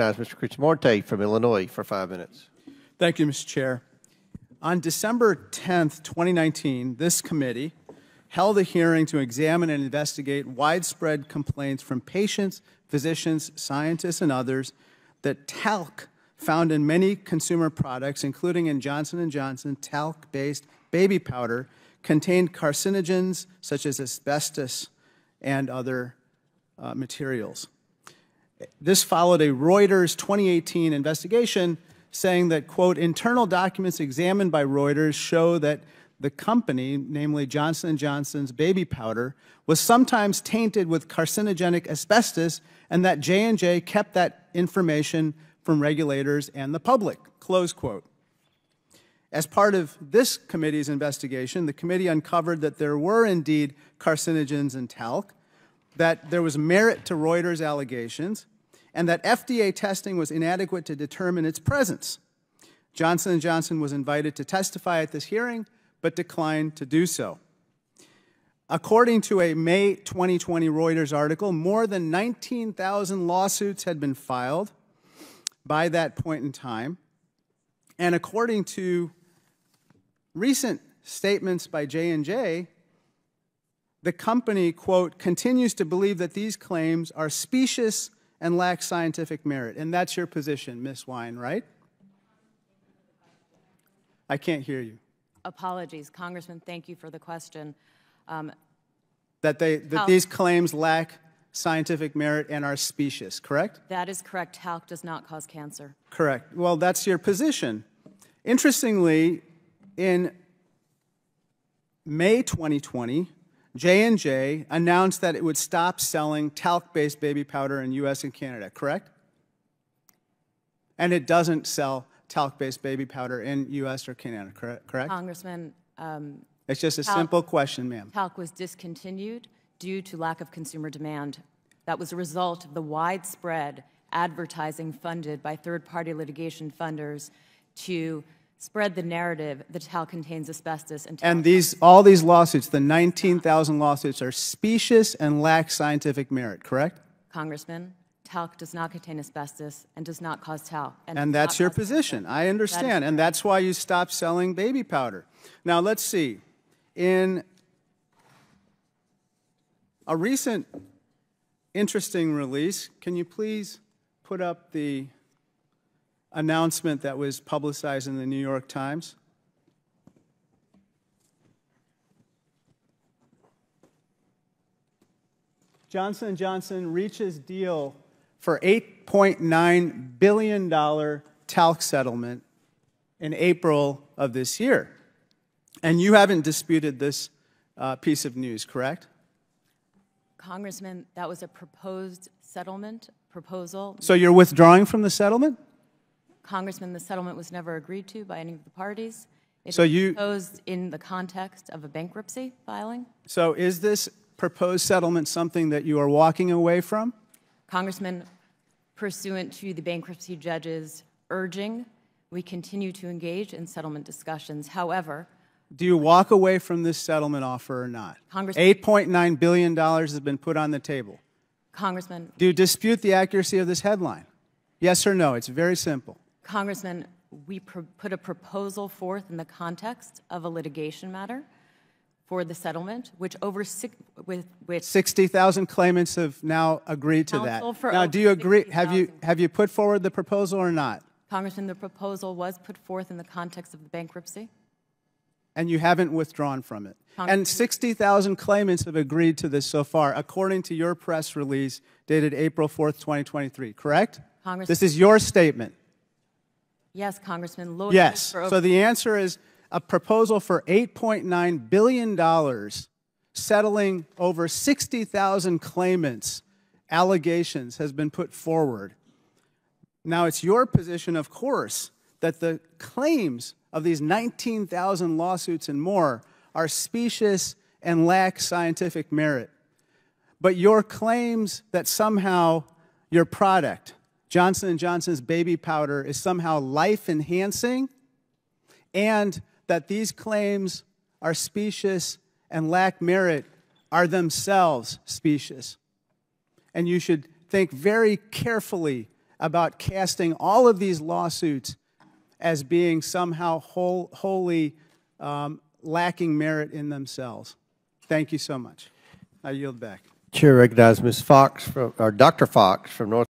recognize Mr. Krishnamoorthi from Illinois for five minutes. Thank you, Mr. Chair. On December 10th, 2019, this committee held a hearing to examine and investigate widespread complaints from patients, physicians, scientists, and others that talc found in many consumer products, including in Johnson & Johnson talc-based baby powder, contained carcinogens such as asbestos and other uh, materials. This followed a Reuters 2018 investigation saying that, quote, internal documents examined by Reuters show that the company, namely Johnson & Johnson's baby powder, was sometimes tainted with carcinogenic asbestos and that J&J kept that information from regulators and the public, close quote. As part of this committee's investigation, the committee uncovered that there were indeed carcinogens in talc, that there was merit to Reuters' allegations, and that FDA testing was inadequate to determine its presence. Johnson & Johnson was invited to testify at this hearing, but declined to do so. According to a May 2020 Reuters article, more than 19,000 lawsuits had been filed by that point in time. And according to recent statements by J&J, the company, quote, continues to believe that these claims are specious and lack scientific merit. And that's your position, Ms. Wein, right? I can't hear you. Apologies. Congressman, thank you for the question. Um, that they, that these claims lack scientific merit and are specious, correct? That is correct. Talc does not cause cancer. Correct. Well, that's your position. Interestingly, in May 2020, J&J announced that it would stop selling talc-based baby powder in US and Canada, correct? And it doesn't sell talc-based baby powder in US or Canada, correct? Congressman, um, it's just a talc, simple question, ma'am. Talc was discontinued due to lack of consumer demand. That was a result of the widespread advertising funded by third-party litigation funders to spread the narrative that talc contains asbestos. And, and these, all these lawsuits, the 19,000 lawsuits, are specious and lack scientific merit, correct? Congressman, talc does not contain asbestos and does not cause talc. And, and that's your position. I understand. That and that's why you stopped selling baby powder. Now, let's see. In a recent interesting release, can you please put up the announcement that was publicized in the New York Times. Johnson & Johnson reaches deal for $8.9 billion talc settlement in April of this year. And you haven't disputed this uh, piece of news, correct? Congressman, that was a proposed settlement proposal. So you're withdrawing from the settlement? Congressman, the settlement was never agreed to by any of the parties. It so you proposed in the context of a bankruptcy filing. So is this proposed settlement something that you are walking away from? Congressman, pursuant to the bankruptcy judge's urging, we continue to engage in settlement discussions. However, do you walk away from this settlement offer or not? Congressman, $8.9 billion has been put on the table. Congressman. Do you dispute the accuracy of this headline? Yes or no? It's very simple. Congressman, we put a proposal forth in the context of a litigation matter for the settlement, which over with, with 60,000 claimants have now agreed to that. Now, do you agree? Have you have you put forward the proposal or not? Congressman, the proposal was put forth in the context of the bankruptcy. And you haven't withdrawn from it. And 60,000 claimants have agreed to this so far, according to your press release dated April 4th, 2023, correct? Congressman, this is your statement. Yes, Congressman. yes. So the answer is a proposal for $8.9 billion settling over 60,000 claimants' allegations has been put forward. Now, it's your position, of course, that the claims of these 19,000 lawsuits and more are specious and lack scientific merit. But your claims that somehow your product, Johnson & Johnson's baby powder is somehow life-enhancing and that these claims are specious and lack merit are themselves specious. And you should think very carefully about casting all of these lawsuits as being somehow whole, wholly um, lacking merit in themselves. Thank you so much. I yield back. Chair recognizes Ms. Foxx, from- or Dr. Foxx from North